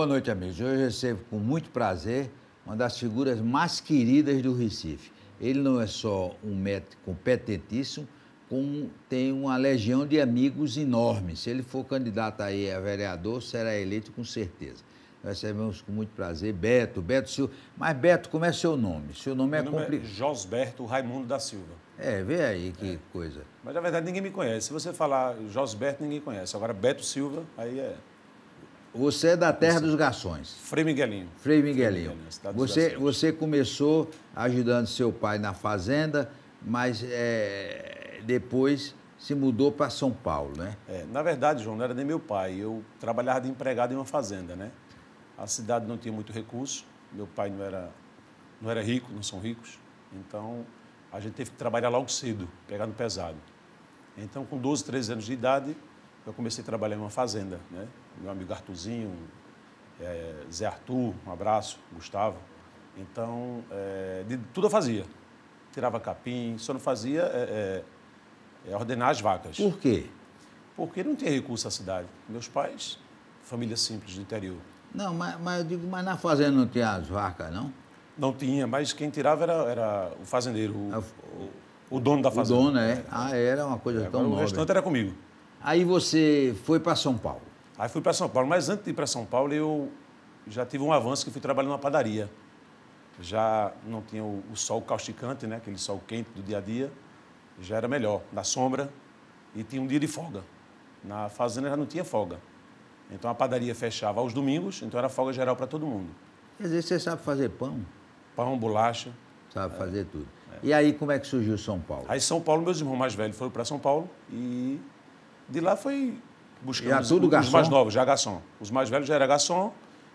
boa noite, amigos. Hoje eu recebo com muito prazer uma das figuras mais queridas do Recife. Ele não é só um médico competentíssimo, como tem uma legião de amigos enorme. Se ele for candidato aí a vereador, será eleito com certeza. Nós recebemos com muito prazer Beto, Beto Silva. Mas, Beto, como é seu nome? Seu nome é complicado. É Josberto Raimundo da Silva. É, vê aí que é. coisa. Mas, na verdade, ninguém me conhece. Se você falar Josberto, ninguém conhece. Agora, Beto Silva, aí é... Você é da terra dos garçons. Frei Miguelinho. Frei Miguelinho. Frei Miguelinho você, você começou ajudando seu pai na fazenda, mas é, depois se mudou para São Paulo, né? É, na verdade, João, não era nem meu pai. Eu trabalhava de empregado em uma fazenda, né? A cidade não tinha muito recurso. Meu pai não era, não era rico, não são ricos. Então, a gente teve que trabalhar logo cedo, pegando pesado. Então, com 12, 13 anos de idade, eu comecei a trabalhar em uma fazenda, né? Meu amigo Artuzinho, é, Zé Arthur, um abraço, Gustavo. Então, é, de, tudo eu fazia. Tirava capim, só não fazia é, é, é, ordenar as vacas. Por quê? Porque não tinha recurso a cidade. Meus pais, família simples do interior. Não, mas, mas eu digo, mas na fazenda não tinha as vacas, não? Não tinha, mas quem tirava era, era o fazendeiro, o, o, o dono da fazenda. O dono, é. Ah, era uma coisa tão nova. O restante era comigo. Aí você foi para São Paulo? Aí fui para São Paulo, mas antes de ir para São Paulo, eu já tive um avanço que fui trabalhar numa padaria. Já não tinha o, o, sol causticante, né? aquele sol quente do dia a dia, já era melhor, na sombra, e tinha um dia de folga. Na fazenda já não tinha folga. Então a padaria fechava aos domingos, então era folga geral para todo mundo. Quer dizer, você sabe fazer pão? Pão, bolacha. Sabe é, fazer tudo. É. E aí, como é que surgiu São Paulo? Aí, São Paulo, meus irmãos mais velhos foram para São Paulo e de lá foi tudo os, os mais novos, já garçom. Os mais velhos já era garçom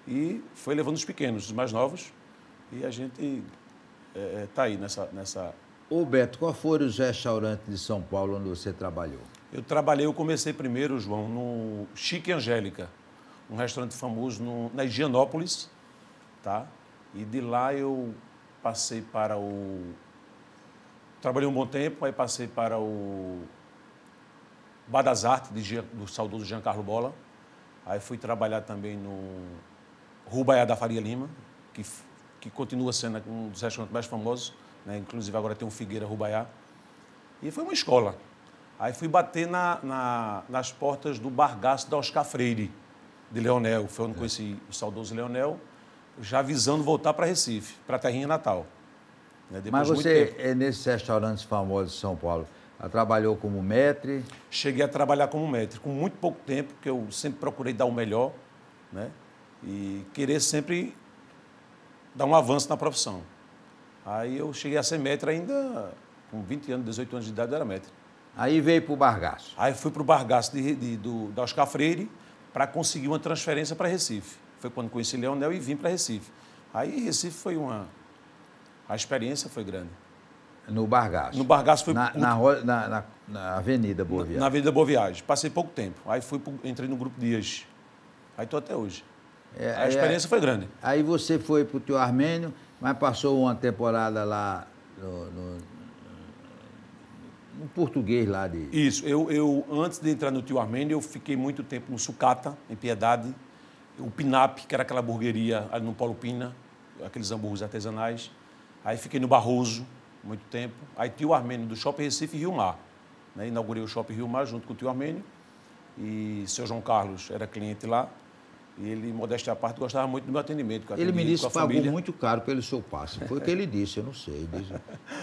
e foi levando os pequenos, os mais novos. E a gente está é, é tá aí nessa, nessa. Ô Beto, qual foram os restaurantes de São Paulo onde você trabalhou? Eu trabalhei, eu comecei primeiro, João, no Chique Angélica, um restaurante famoso no, na Higienópolis, tá? E de lá eu passei para o. Trabalhei um bom tempo, aí passei para o Bar das Artes, de, do saudoso Giancarlo Bola. Aí fui trabalhar também no Rubaiá da Faria Lima, que, que continua sendo um dos restaurantes mais famosos, né? inclusive agora tem um Figueira Rubaiá. E foi uma escola. Aí fui bater na, na, nas portas do Bargaço da Oscar Freire, de Leonel. Foi onde é. conheci o saudoso Leonel, já visando voltar para Recife, para a terrinha natal. Né? Mas você, é nesses restaurantes famosos de São Paulo, trabalhou como maître? Cheguei a trabalhar como maître, com muito pouco tempo, porque eu sempre procurei dar o melhor, né? E querer sempre dar um avanço na profissão. Aí eu cheguei a ser maître ainda com 20 anos, 18 anos de idade, eu era maître. Aí veio para o Bargaço? Aí fui para o Bargaço de, de, do, da Oscar Freire para conseguir uma transferência para Recife. Foi quando conheci Leonel e vim para Recife. Aí Recife foi uma... A experiência foi grande. No Bargaço. No Bargaço foi... Na, na, na, na Avenida Boa Viagem. Na, Avenida Boa Viagem. Passei pouco tempo. Aí fui, entrei no Grupo Dias. Aí estou até hoje. É, a experiência é, foi grande. Aí você foi para o Tio Armênio, mas passou uma temporada lá no, no, no, português lá de... Isso. Eu, eu, antes de entrar no Tio Armênio, eu fiquei muito tempo no Sucata, em Piedade. O Pinap, que era aquela hamburgueria ali no Paulo Pina, aqueles hambúrgueres artesanais. Aí fiquei no Barroso, muito tempo. Aí tio Armênio do Shopping Recife Rio Mar. Né? Inaugurei o Shopping Rio Mar junto com o tio Armênio. E seu João Carlos era cliente lá. E ele, modéstia à parte, gostava muito do meu atendimento. ele me disse que pagou família. muito caro pelo seu passe. Foi o que ele disse, eu não sei. Disse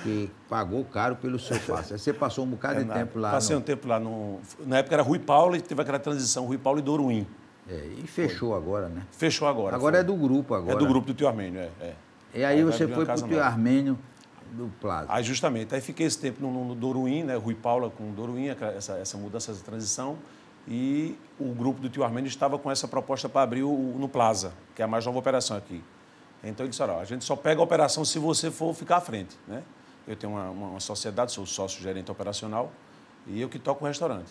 que pagou caro pelo seu passe. Aí você passou um bocado é, de tempo lá. Passei no... um tempo lá. No... Na época era Rui Paulo e teve aquela transição, Rui Paulo e Doruim. É, e fechou foi. agora, né? Fechou agora. Agora foi. é do grupo agora. É do grupo do tio Armênio, é. é. E aí, aí você foi para o tio Armênio do Plaza. Aí, justamente. Aí fiquei esse tempo no, no Doruim, né? Rui Paula com o Doruim, essa, essa mudança, essa transição. E o grupo do tio Armênio estava com essa proposta para abrir o, no Plaza, que é a mais nova operação aqui. Então ele disse, olha, a gente só pega a operação se você for ficar à frente, né? Eu tenho uma, uma, uma sociedade, sou sócio gerente operacional e eu que toco o restaurante.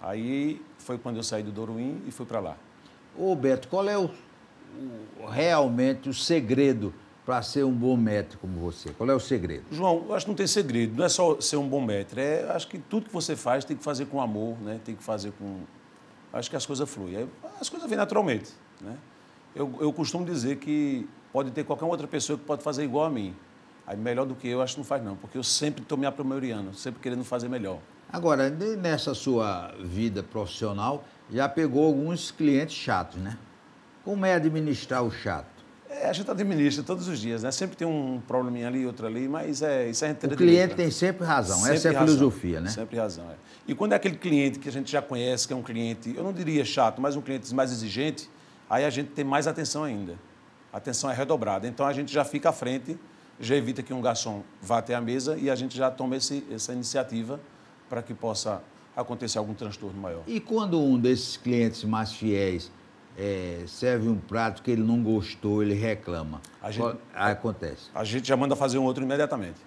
Aí foi quando eu saí do Doruim e fui para lá. Ô Beto, qual é o, o, realmente o segredo para ser um bom mestre como você? Qual é o segredo? João, eu acho que não tem segredo. Não é só ser um bom mestre. É, acho que tudo que você faz tem que fazer com amor, né? tem que fazer com. Acho que as coisas fluem. As coisas vêm naturalmente. Né? Eu, eu costumo dizer que pode ter qualquer outra pessoa que pode fazer igual a mim. Aí melhor do que eu, acho que não faz não, porque eu sempre estou me aprimorando, sempre querendo fazer melhor. Agora, nessa sua vida profissional, já pegou alguns clientes chatos, né? Como é administrar o chato? É, a gente administra todos os dias, né? Sempre tem um probleminha ali, outro ali, mas é, isso a gente O cliente tem sempre razão, sempre essa é a razão, filosofia, né? Sempre razão, é. E quando é aquele cliente que a gente já conhece, que é um cliente, eu não diria chato, mas um cliente mais exigente, aí a gente tem mais atenção ainda. A atenção é redobrada. Então a gente já fica à frente, já evita que um garçom vá até a mesa e a gente já toma esse, essa iniciativa para que possa acontecer algum transtorno maior. E quando um desses clientes mais fiéis é, serve um prato que ele não gostou, ele reclama. A gente, acontece. A gente já manda fazer um outro imediatamente.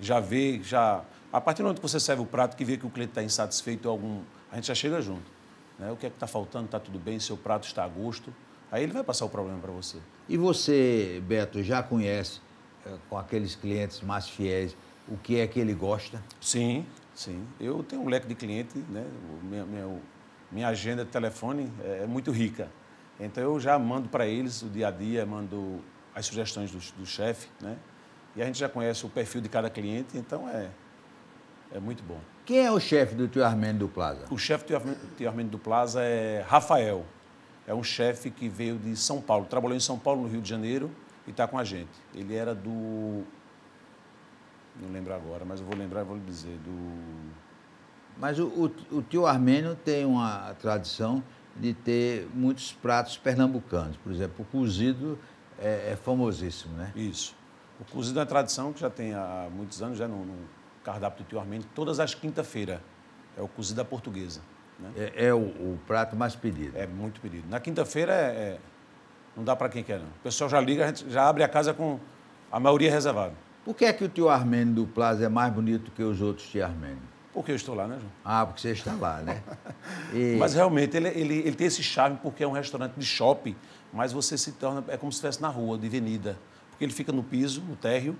Já vê, já. A partir do momento que você serve o prato, que vê que o cliente está insatisfeito, algum, a gente já chega junto. Né? O que é que está faltando? Está tudo bem? Seu prato está a gosto? Aí ele vai passar o problema para você. E você, Beto, já conhece é, com aqueles clientes mais fiéis o que é que ele gosta? Sim, sim. Eu tenho um leque de cliente, né? O meu, meu minha agenda de telefone é, é muito rica. Então eu já mando para eles o dia a dia, mando as sugestões do, do chefe, né? E a gente já conhece o perfil de cada cliente, então é, é muito bom. Quem é o chefe do Tio Armênio do Plaza? O chefe do Tio Armênio do Plaza é Rafael. É um chefe que veio de São Paulo, trabalhou em São Paulo, no Rio de Janeiro, e está com a gente. Ele era do. Não lembro agora, mas eu vou lembrar e vou lhe dizer. Do mas o, o, o tio Armênio tem uma tradição de ter muitos pratos pernambucanos. Por exemplo, o cozido é, é famosíssimo, né? Isso. O cozido é uma tradição que já tem há muitos anos, já no, no cardápio do tio Armênio, todas as quinta-feira. É o cozido à portuguesa. Né? É, é o, o, prato mais pedido. É muito pedido. Na quinta-feira é, é, não dá para quem quer, não. O pessoal já liga, a gente já abre a casa com a maioria reservada. Por que é que o tio Armênio do Plaza é mais bonito que os outros tio Armênio? Porque eu estou lá, né, João? Ah, porque você está lá, né? E... Mas realmente ele, ele, ele tem esse charme porque é um restaurante de shopping, mas você se torna. É como se estivesse na rua, de avenida. Porque ele fica no piso, no térreo,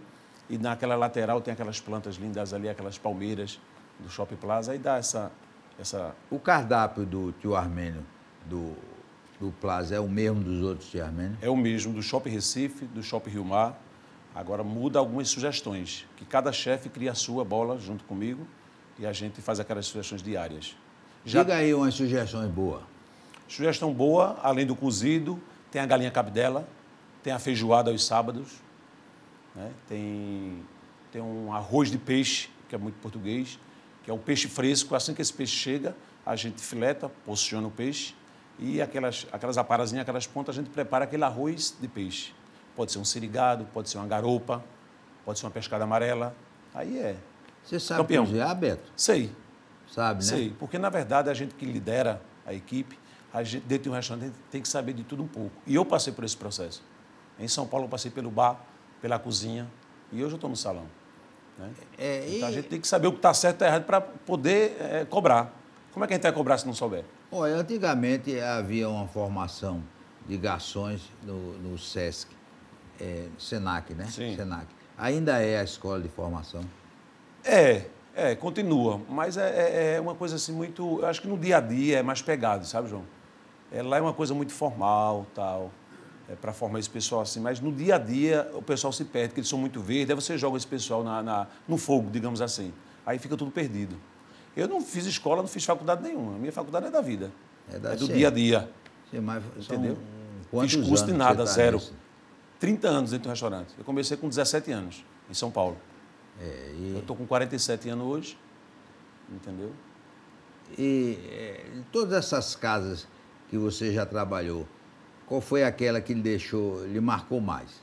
e naquela lateral tem aquelas plantas lindas ali, aquelas palmeiras do Shopping Plaza, aí dá essa. essa... O cardápio do tio Armênio do, do Plaza é o mesmo dos outros tio Armênio? É o mesmo, do Shopping Recife, do Shopping Rio Mar. Agora muda algumas sugestões, que cada chefe cria a sua bola junto comigo e a gente faz aquelas sugestões diárias. Já... Diga aí umas sugestões boas. Sugestão boa, além do cozido, tem a galinha cabidela, tem a feijoada aos sábados, né? tem, tem um arroz de peixe, que é muito português, que é o peixe fresco. Assim que esse peixe chega, a gente fileta, posiciona o peixe e aquelas, aquelas aparazinhas, aquelas pontas, a gente prepara aquele arroz de peixe. Pode ser um sirigado, pode ser uma garopa, pode ser uma pescada amarela. Aí é você sabe Campeão. cozinhar, Beto? Sei. Sabe, né? Sei, porque na verdade a gente que lidera a equipe, a gente, dentro de um restaurante tem que saber de tudo um pouco. E eu passei por esse processo. Em São Paulo eu passei pelo bar, pela cozinha e hoje eu estou no salão. Né? É, então e... a gente tem que saber o que está certo e está errado para poder é, cobrar. Como é que a gente vai cobrar se não souber? Olha, antigamente havia uma formação de garçons no, no SESC, é, SENAC, né? Sim. SENAC. Ainda é a escola de formação? É, é, continua. Mas é, é, é, uma coisa assim muito. Eu acho que no dia a dia é mais pegado, sabe, João? É, lá é uma coisa muito formal, tal, é, para formar esse pessoal assim. Mas no dia a dia o pessoal se perde, porque eles são muito verdes. Aí você joga esse pessoal na, na, no fogo, digamos assim. Aí fica tudo perdido. Eu não fiz escola, não fiz faculdade nenhuma. A minha faculdade é da vida. É, da é do dia a dia. Sim, mas entendeu? Fiz curso de nada, zero. Nisso? 30 anos dentro do restaurante. Eu comecei com 17 anos, em São Paulo. É, e... Eu estou com 47 anos hoje, entendeu? E é, todas essas casas que você já trabalhou, qual foi aquela que lhe deixou, lhe marcou mais?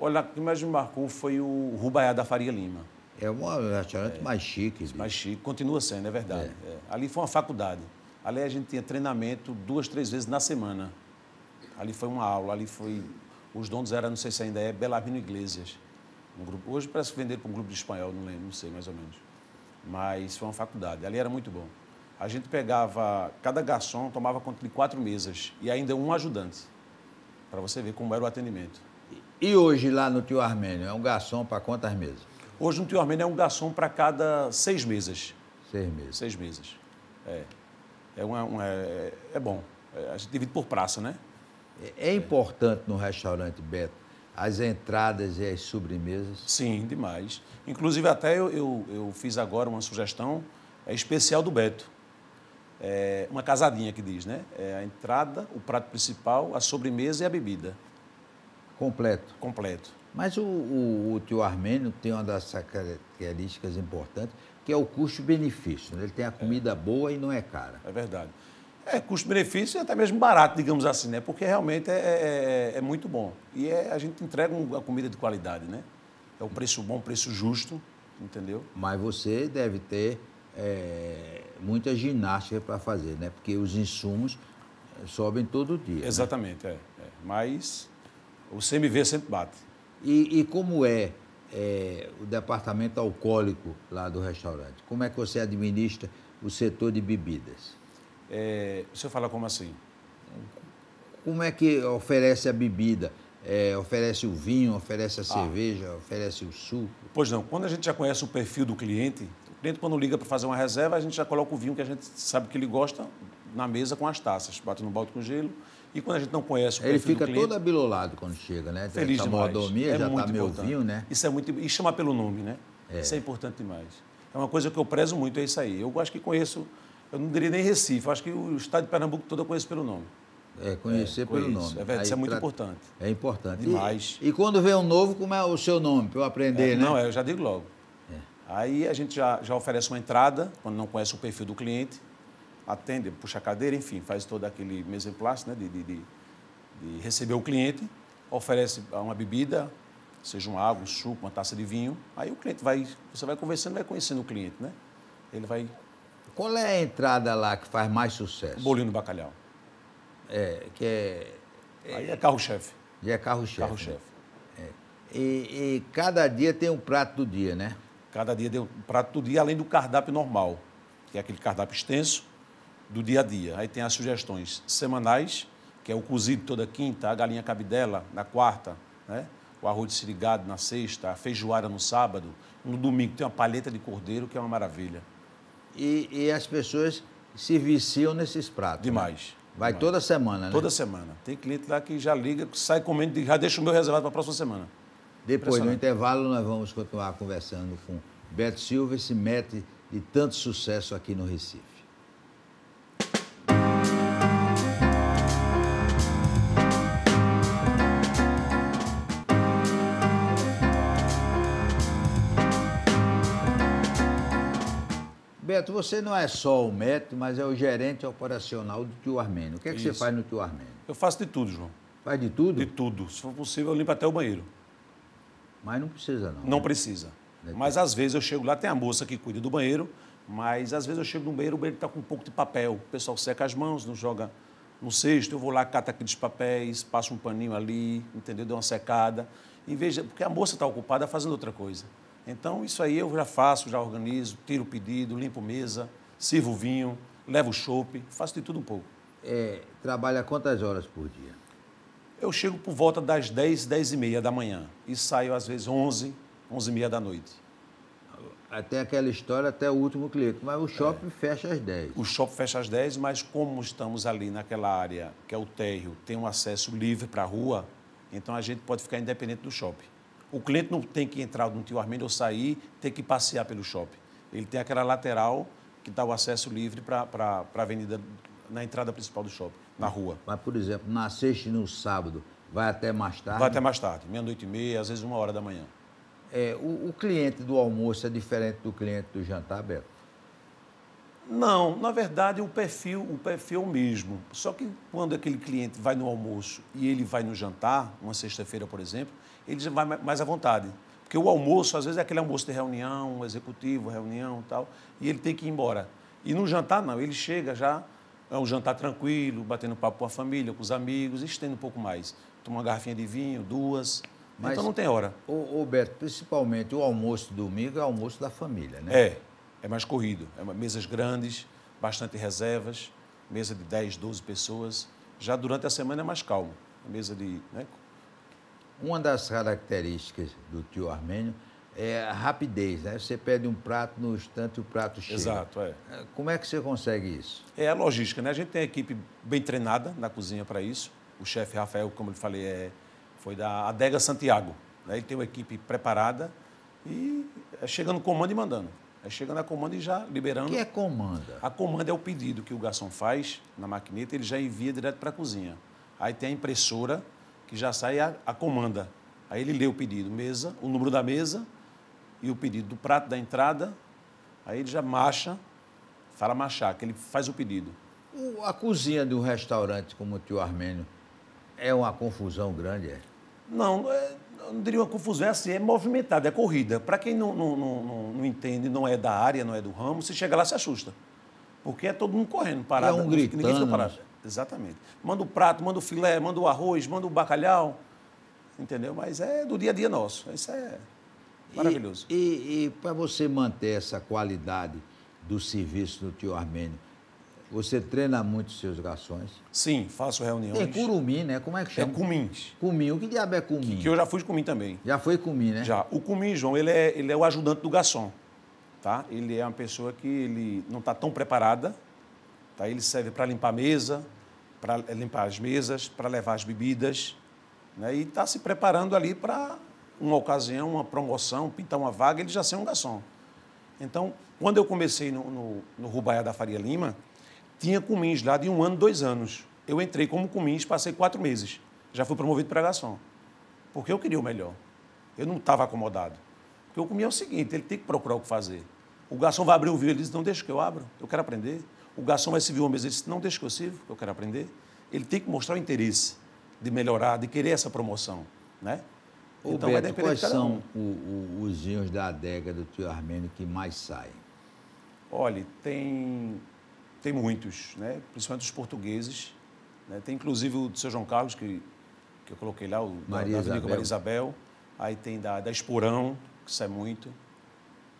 Olha, o que mais me marcou foi o Rubaiá da Faria Lima. É um restaurante é, mais chique. Bicho. Mais chique, continua sendo, é verdade. É. É. Ali foi uma faculdade. Ali a gente tinha treinamento duas, três vezes na semana. Ali foi uma aula, ali foi. Os donos eram, não sei se ainda é, Belarmino Iglesias. Um grupo, hoje parece que venderam para um grupo de espanhol, não lembro, não sei mais ou menos. Mas foi uma faculdade. Ali era muito bom. A gente pegava, cada garçom tomava conta de quatro mesas e ainda um ajudante, para você ver como era o atendimento. E hoje lá no Tio Armênio, é um garçom para quantas mesas? Hoje no Tio Armênio é um garçom para cada seis mesas. Seis mesas. Seis mesas. É. É, uma, uma é, é bom. É, a gente divide por praça, né? É importante no restaurante Beto as entradas e as sobremesas? Sim, demais. Inclusive, até eu, eu, eu fiz agora uma sugestão é, especial do Beto. É, uma casadinha que diz, né? É a entrada, o prato principal, a sobremesa e a bebida. Completo. Completo. Mas o, o, o tio Armênio tem uma das características importantes, que é o custo-benefício. Né? Ele tem a comida é. boa e não é cara. É verdade. É, custo-benefício e até mesmo barato, digamos assim, né? Porque realmente é, é, é, é muito bom. E é, a gente entrega uma comida de qualidade, né? É o preço bom, preço justo, entendeu? Mas você deve ter é, muita ginástica para fazer, né? Porque os insumos sobem todo dia. Né? Exatamente, né? é, Mas o CMV sempre bate. E, e como é, é, o departamento alcoólico lá do restaurante? Como é que você administra o setor de bebidas? É, o senhor fala como assim? Como é que oferece a bebida? É, oferece o vinho, oferece a ah. cerveja, oferece o suco? Pois não, quando a gente já conhece o perfil do cliente, o cliente quando liga para fazer uma reserva, a gente já coloca o vinho que a gente sabe que ele gosta na mesa com as taças, bate no balde com gelo. E quando a gente não conhece o Ele perfil fica cliente, todo abilolado quando chega, né? Feliz Essa demais. mordomia é já está meio vinho, né? Isso é muito... E chamar pelo nome, né? É. Isso é importante demais. É uma coisa que eu prezo muito, é isso aí. Eu acho que conheço eu não diria nem Recife, eu acho que o estado de Pernambuco todo eu conheço pelo nome. É, conhecer é, pelo nome. É verdade, isso é muito tra... importante. É importante. Demais. E, e, quando vem um novo, como é o seu nome, para eu aprender, é, né? Não, é, eu já digo logo. É. Aí a gente já, já oferece uma entrada, quando não conhece o perfil do cliente, atende, puxa a cadeira, enfim, faz todo aquele mesmo plástico, né, de, de, de, de receber o cliente, oferece uma bebida, seja uma água, um suco, uma taça de vinho. Aí o cliente vai, você vai conversando, vai conhecendo o cliente, né? Ele vai qual é a entrada lá que faz mais sucesso? Bolinho do bacalhau. É, que é. é Aí é carro-chefe. E é carro-chefe. Carro-chefe. Né? É. E, e, cada dia tem um prato do dia, né? Cada dia tem um prato do dia, além do cardápio normal, que é aquele cardápio extenso do dia a dia. Aí tem as sugestões semanais, que é o cozido toda quinta, a galinha cabidela na quarta, né? o arroz de sirigado na sexta, a feijoada no sábado. No domingo tem uma palheta de cordeiro, que é uma maravilha e, e as pessoas se viciam nesses pratos. Né? Demais. Né? Vai demais. toda semana, né? Toda semana. Tem cliente lá que já liga, sai comendo, já deixa o meu reservado para a próxima semana. Depois, no intervalo, nós vamos continuar conversando com Beto Silva, esse mete de tanto sucesso aqui no Recife. Beto, você não é só o médico, mas é o gerente operacional do Tio Armênio. O que é que Isso. você faz no Tio Armênio? Eu faço de tudo, João. Faz de tudo? De tudo. Se for possível, eu limpo até o banheiro. Mas não precisa, não. Não né? precisa. Mas às vezes eu chego lá, tem a moça que cuida do banheiro, mas às vezes eu chego no banheiro, o banheiro está com um pouco de papel. O pessoal seca as mãos, não joga no cesto, eu vou lá, cato aqueles papéis, passo um paninho ali, entendeu? Dou uma secada. Em vez de... Porque a moça está ocupada fazendo outra coisa. Então, isso aí eu já faço, já organizo, tiro o pedido, limpo mesa, sirvo vinho, levo chope, faço de tudo um pouco. É, trabalha quantas horas por dia? Eu chego por volta das 10, 10 e meia da manhã e saio às vezes 11, 11 e meia da noite. Até aquela história, até o último cliente. Mas o shopping é. fecha às 10. O shopping fecha às 10, mas como estamos ali naquela área que é o térreo, tem um acesso livre para a rua, então a gente pode ficar independente do shopping. O cliente não tem que entrar no tio Armênio ou sair, tem que passear pelo shopping. Ele tem aquela lateral que dá o acesso livre para a avenida, na entrada principal do shopping, na rua. Mas, por exemplo, na sexta e no sábado, vai até mais tarde? Vai até mais tarde, meia-noite e meia, às vezes uma hora da manhã. É, o, o, cliente do almoço é diferente do cliente do jantar, Beto? Não, na verdade o perfil, o perfil é o mesmo. Só que quando aquele cliente vai no almoço e ele vai no jantar, uma sexta-feira, por exemplo, ele já vai mais à vontade. Porque o almoço, às vezes, é aquele almoço de reunião, executivo, reunião e tal, e ele tem que ir embora. E no jantar, não, ele chega já, é um jantar tranquilo, batendo papo com a família, com os amigos, estende um pouco mais. Toma uma garrafinha de vinho, duas. Mas, então não tem hora. Ô, ô Beto, principalmente o almoço domingo é o almoço da família, né? É, é mais corrido. É mesas grandes, bastante reservas, mesa de 10, 12 pessoas. Já durante a semana é mais calmo. Mesa de né, uma das características do tio Armênio é a rapidez, né? Você pede um prato no instante o prato chega. Exato, é. Como é que você consegue isso? É a logística, né? A gente tem a equipe bem treinada na cozinha para isso. o chefe Rafael, como eu falei, é, foi da Adega Santiago. Né? Ele tem uma equipe preparada e é chegando no comando e mandando. É chegando a comanda e já liberando. O que é comanda? A comanda é o pedido que o garçom faz na maquineta, ele já envia direto para a cozinha. Aí tem a impressora que já sai a, a comanda. Aí ele lê o pedido, mesa, o número da mesa e o pedido do prato da entrada. Aí ele já marcha, fala machar, que ele faz o pedido. A cozinha de um restaurante como o Tio Armênio é uma confusão grande, é? Não, não é- eu não diria uma confusão, é assim, é movimentada, é corrida. Para quem não, não, não, não- não entende, não é da área, não é do ramo, se chega lá se assusta. Porque é todo mundo correndo, parado. um não fica- Ninguém fica gritando, parado. Exatamente. Manda o prato, manda o filé, manda o arroz, manda o bacalhau. Entendeu? Mas é do dia a dia nosso. Isso é maravilhoso. E, e, para você manter essa qualidade do serviço do Tio Armênio, você treina muito os seus garçons? Sim, faço reuniões. Tem curumim, né? Como é que É chama? cumins. Cumim. O que diabo é cumim? Que eu já fui de cumim também. Já foi cumim, né? Já. O cumim, João, ele é, ele é o ajudante do garçom. Tá? Ele é uma pessoa que ele não está tão preparada. Tá? Ele serve para limpar a mesa, para limpar as mesas, para levar as bebidas. Né? E está se preparando ali para uma ocasião, uma promoção, pintar uma vaga, ele já ser um garçom. Então, quando eu comecei no, no, no Rubaiá da Faria Lima, tinha cumins lá de um ano, dois anos. Eu entrei como cumins, passei quatro meses. Já fui promovido para garçom. Porque eu queria o melhor. Eu não estava acomodado. Porque o comi é o seguinte, ele tem que procurar o que fazer. O garçom vai abrir o vinho, ele diz, não deixa que eu abra, eu quero aprender. O garçom vai servir uma mesa, ele diz, não deixa que eu sirvo, eu quero aprender. Ele tem que mostrar o interesse de melhorar, de querer essa promoção. Né? Ô, Então, vai Beto, depender quais são o- o- os vinhos da adega do Tio Armênio que mais saem? Olha, tem, tem muitos, né? principalmente os portugueses. né? Tem inclusive o do seu João Carlos, que, que eu coloquei lá, o da- Maria da, Vinícola Isabel. Maria Isabel. Aí tem da, da Esporão, que sai muito.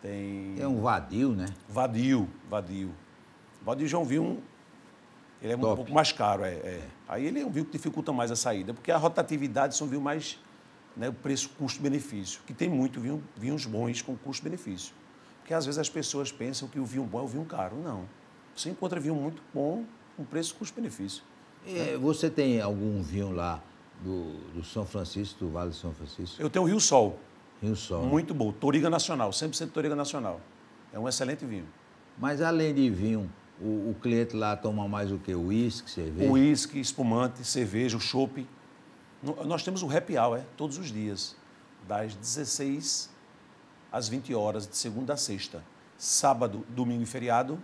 Tem É um vadio, né? Vadio, Vadio. Vadio já é um vinho, ele é um Top. pouco mais caro. É, é. Aí ele é um vinho que dificulta mais a saída, porque a rotatividade são vinhos mais, né, o preço custo-benefício, que tem muito vinho, vinhos bons com custo-benefício. Porque às vezes as pessoas pensam que o vinho bom é o vinho caro. Não. Você encontra vinho muito bom com preço custo-benefício. É, você tem algum vinho lá do, do São Francisco, do Vale do São Francisco? Eu tenho o Rio Sol, Rio Sol. muito bom, Toriga Nacional, 100% Toriga Nacional. É um excelente vinho. Mas além de vinho, o, o cliente lá toma mais o quê? Uísque, cerveja? Uísque, espumante, cerveja, o chopp. Nós temos o happy hour é, todos os dias, das 16 às 20 horas, de segunda a sexta. Sábado, domingo e feriado,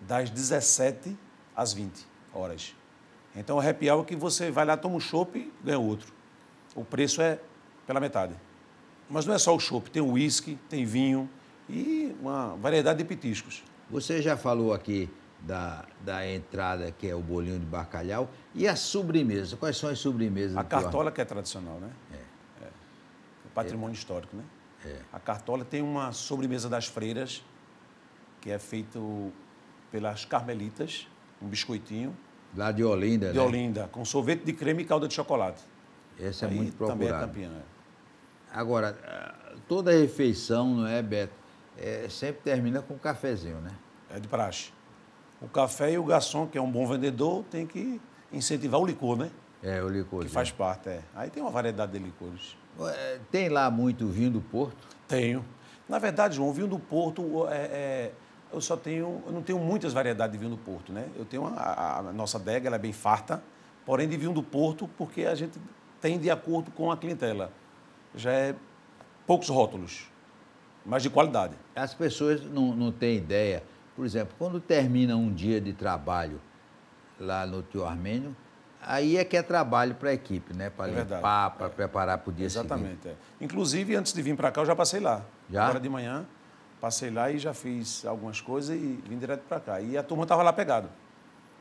das 17 às 20 horas. Então, o happy hour é que você vai lá, toma um chopp e ganha outro. O preço é pela metade. Mas não é só o chopp, tem uísque, tem vinho e uma variedade de petiscos. Você já falou aqui da, da entrada, que é o bolinho de bacalhau, e a sobremesa. Quais são as sobremesas? A cartola que é tradicional, né? É. patrimônio histórico, né? A cartola tem uma sobremesa das freiras, que é feito pelas carmelitas, um biscoitinho? Lá de Olinda, de né? Olinda, com sorvete de creme e calda de chocolate. Esse é Aí muito também é procurado. campeã. é. Agora, ah, toda refeição, não é, Beto? É, sempre termina com um cafezinho, né? É de praxe. O café e o garçom, que é um bom vendedor, tem que incentivar o licor, né? É, o licor. Que faz parte, é. Aí tem uma variedade de licores. Tem lá muito vinho do Porto? Tenho. Na verdade, João, o vinho do Porto, é, é, eu só tenho, eu não tenho muitas variedades de vinho do Porto, né? Eu tenho a, a- a nossa adega, ela é bem farta, porém de vinho do Porto, porque a gente tem de acordo com a clientela. Já é poucos rótulos, mas de qualidade. As pessoas não, não têm ideia. Por exemplo, quando termina um dia de trabalho lá no Tio Armênio, aí é que é trabalho para a equipe, né? Para É limpar, para preparar para o dia seguinte. Exatamente. é. Inclusive, antes de vir para cá, eu já passei lá. Já? Agora de manhã, passei lá e já fiz algumas coisas e vim direto para cá. E a turma estava lá pegado.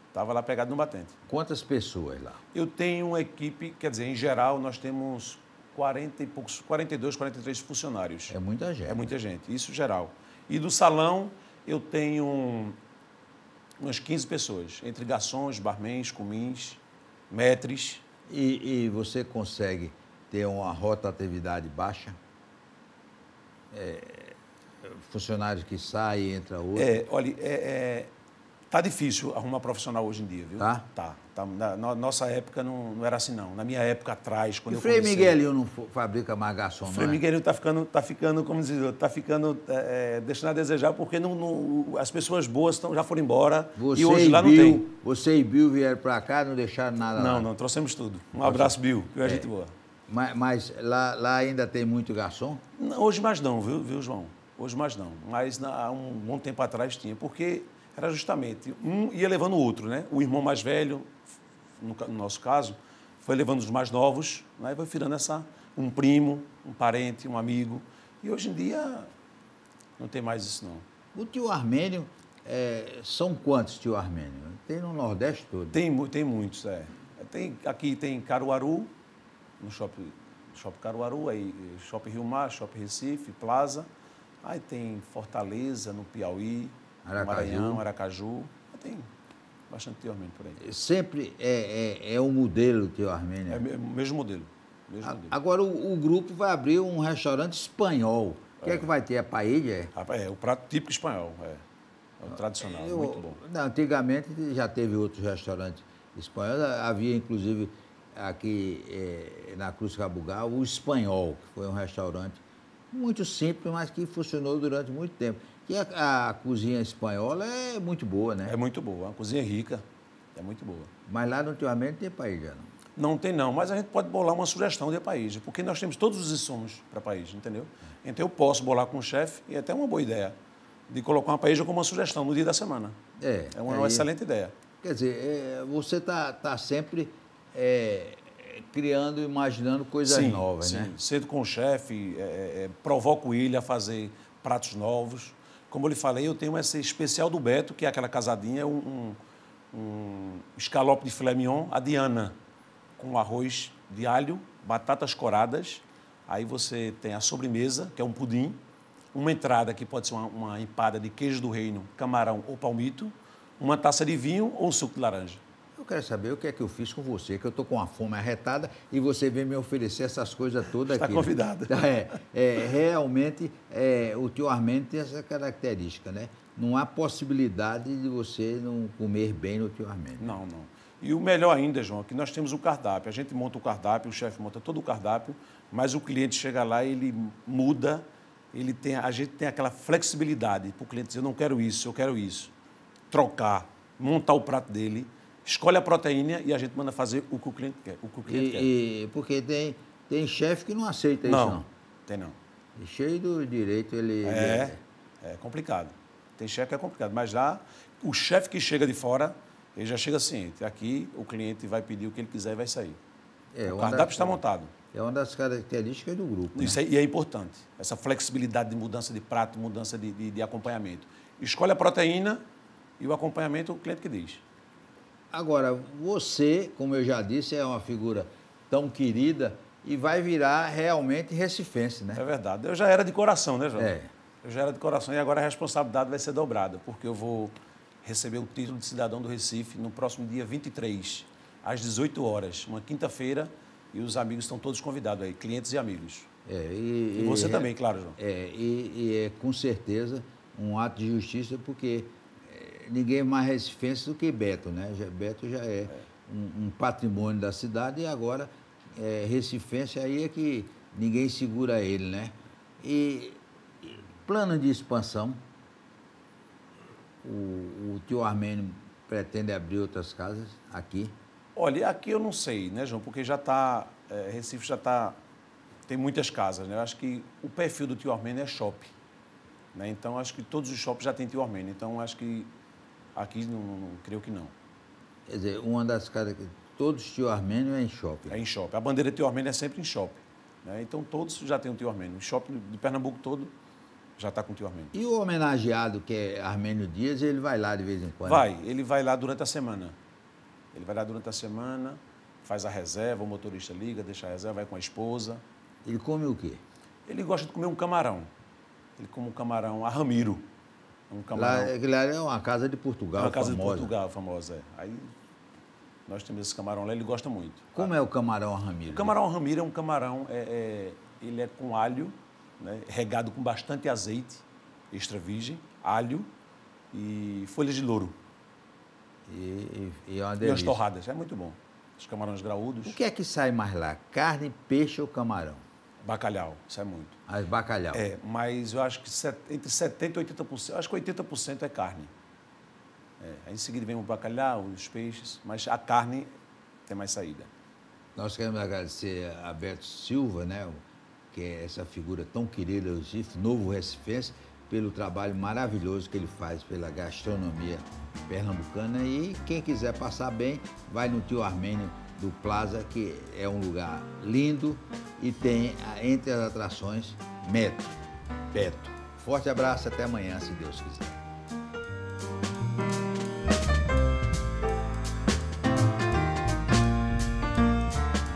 Estava lá pegado no batente. Quantas pessoas lá? Eu tenho uma equipe, quer dizer, em geral, nós temos 40 e poucos, 42, 43 funcionários. É muita gente. É muita gente, isso geral. E do salão, eu tenho umas 15 pessoas, entre garçons, barmans, comins, metres. E, e você consegue ter uma rotatividade baixa? É, funcionários que saem, entra outro. É, olha, é, é, Tá difícil arrumar profissional hoje em dia, viu? Tá? Tá. tá. Na, na nossa época não, não era assim, não. Na minha época atrás, quando E eu Frei comecei... Miguelinho não fabrica mais garçom, não Frei é? Miguelinho está ficando, tá ficando, como dizer, está ficando é, é, deixando a desejar porque não, não- as pessoas boas tão, já foram embora Você e hoje e lá não Bill, tem. Você e Bill vieram para cá, não deixaram nada lá. Não, não, trouxemos tudo. Um abraço, Bill. Que é gente boa. Mas, mas lá, lá ainda tem muito garçom? Não, hoje mais não, viu, viu, João? Hoje mais não. Mas há um bom tempo atrás tinha, porque era justamente um ia levando o outro, né? O irmão mais velho, no, nosso caso, foi levando os mais novos, né? e vai virando essa um primo, um parente, um amigo. E hoje em dia não tem mais isso não. O tio Armênio, é, são quantos tio Armênio? Tem no Nordeste todo. Tem, tem muitos, é. Tem, aqui tem Caruaru, no shopping, shopping Caruaru, aí Shopping Rio Mar, Shopping Recife, Plaza. Aí tem Fortaleza, no Piauí, Aracaju. Maranhão, Aracaju. Tem bastante tio Armênio por aí. Sempre é, é, é um modelo tio Armênio. É o mesmo modelo. Mesmo A- modelo. Agora o, o grupo vai abrir um restaurante espanhol. O que é, que vai ter? A paella? É? É, o prato típico espanhol, é. É o tradicional, Eu- muito bom. não, antigamente já teve outros restaurantes espanhóis. Havia, inclusive, aqui eh, na Cruz Cabugal, o Espanhol, que foi um restaurante muito simples, mas que funcionou durante muito tempo. E a, a cozinha espanhola é muito boa, né? É muito boa, a cozinha é rica, é muito boa. Mas lá no ultimamente tem paella, não. Não tem não, mas a gente pode bolar uma sugestão de país, porque nós temos todos os insumos para país, entendeu? Então eu posso bolar com o chefe, e é até uma boa ideia, de colocar uma país como uma sugestão no dia da semana. É, É uma aí- excelente ideia. Quer dizer, é, você está tá sempre é, criando, imaginando coisas sim, novas, sim. né? Cedo com o chefe, é, é, provoco ele a fazer pratos novos. Como eu lhe falei, eu tenho esse especial do Beto, que é aquela casadinha, um, um, um escalope de filé mignon, a Diana, com arroz de alho, batatas coradas. Aí você tem a sobremesa, que é um pudim, uma entrada que pode ser uma, uma empada de queijo do reino, camarão ou palmito, uma taça de vinho ou um suco de laranja. Eu quero saber o que é que eu fiz com você, que eu estou com uma fome arretada e você vem me oferecer essas coisas todas Está aqui. convidado. É, é, realmente, é, o tio Armênio tem essa característica, né? Não há possibilidade de você não comer bem no tio Armênio. Não, não. E o melhor ainda, João, é que nós temos o cardápio. A gente monta o cardápio, o chefe monta todo o cardápio, mas o cliente chega lá e ele muda, ele tem, a gente tem aquela flexibilidade para o cliente dizer, eu não quero isso, eu quero isso. Trocar, montar o prato dele, escolhe a proteína e a gente manda fazer o que o cliente quer. O que o cliente quer. E, e- porque tem, tem chefe que não aceita isso, não, não. tem não. E cheio do direito, ele... ele É, é complicado. Tem chefe que é complicado, mas lá, o chefe que chega de fora, ele já chega ciente. Aqui, o cliente vai pedir o que ele quiser e vai sair. É, o cardápio das- está montado. É uma das características do grupo. né? Isso é, e é importante, essa flexibilidade de mudança de prato, mudança de, de- de acompanhamento. Escolhe a proteína e o acompanhamento o cliente que diz. Agora, você, como eu já disse, é uma figura tão querida e vai virar realmente recifense, né? É verdade. Eu já era de coração, né, João? É. Eu já era de coração e agora a responsabilidade vai ser dobrada, porque eu vou receber o título de cidadão do Recife no próximo dia 23, às 18 horas, uma quinta-feira, e os amigos estão todos convidados aí, clientes e amigos. É, e, E você e- também, claro, João. É, e, e é com certeza um ato de justiça, porque ninguém é mais recifense do que Beto, né? Beto já é, Um, um patrimônio da cidade e agora é, recifense aí é que ninguém segura ele, né? E, plano de expansão, o, o tio Armênio pretende abrir outras casas aqui. Olha, aqui eu não sei, né, João? Porque já está, Recife já está, tem muitas casas, né? Eu acho que o perfil do tio Armênio é shopping, né? Então acho que todos os shoppings já têm tio Armênio. Então acho que aqui não, não- não- creio que não. Quer dizer, uma das que todos tio Armênio é em shopping. É em shopping. A bandeira tio Armênio é sempre em shopping, né? Então todos já têm o tio Armênio. O shopping de Pernambuco todo já está com o tio Armênio. E o homenageado, que é Armênio Dias, ele vai lá de vez em quando? Vai, ele vai lá durante a semana. Ele vai lá durante a semana, faz a reserva, o motorista liga, deixa a reserva, vai com a esposa. Ele come o quê? Ele gosta de comer um camarão. Ele come um camarão a Ramiro. Um Lá, camarão. aquele lá é uma casa de Portugal, uma casa famosa. de Portugal famosa. É. Aí nós temos esse camarão lá, ele gosta muito. Como é o camarão Ramiro? O camarão Ramiro é um camarão, é, é- ele é com alho, né, regado com bastante azeite, extra virgem, alho e folhas de louro. E, e, e é uma E as torradas, é muito bom. Os camarões graúdos, O que é que sai mais lá? Carne, peixe ou camarão? Bacalhau, isso é muito. As bacalhau. É, mas eu acho que set- entre 70% e 80%, acho que 80% é carne. É, aí em seguida vem o bacalhau, os peixes, mas a carne tem mais saída. Nós queremos agradecer a Beto Silva, né, que é essa figura tão querida do Recife, novo recifense, pelo trabalho maravilhoso que ele faz pela gastronomia pernambucana. E quem quiser passar bem, vai no Tio Armênio do Plaza, que é um lugar lindo e tem, entre as atrações, Metro. Beto. Forte abraço, até amanhã, se Deus quiser.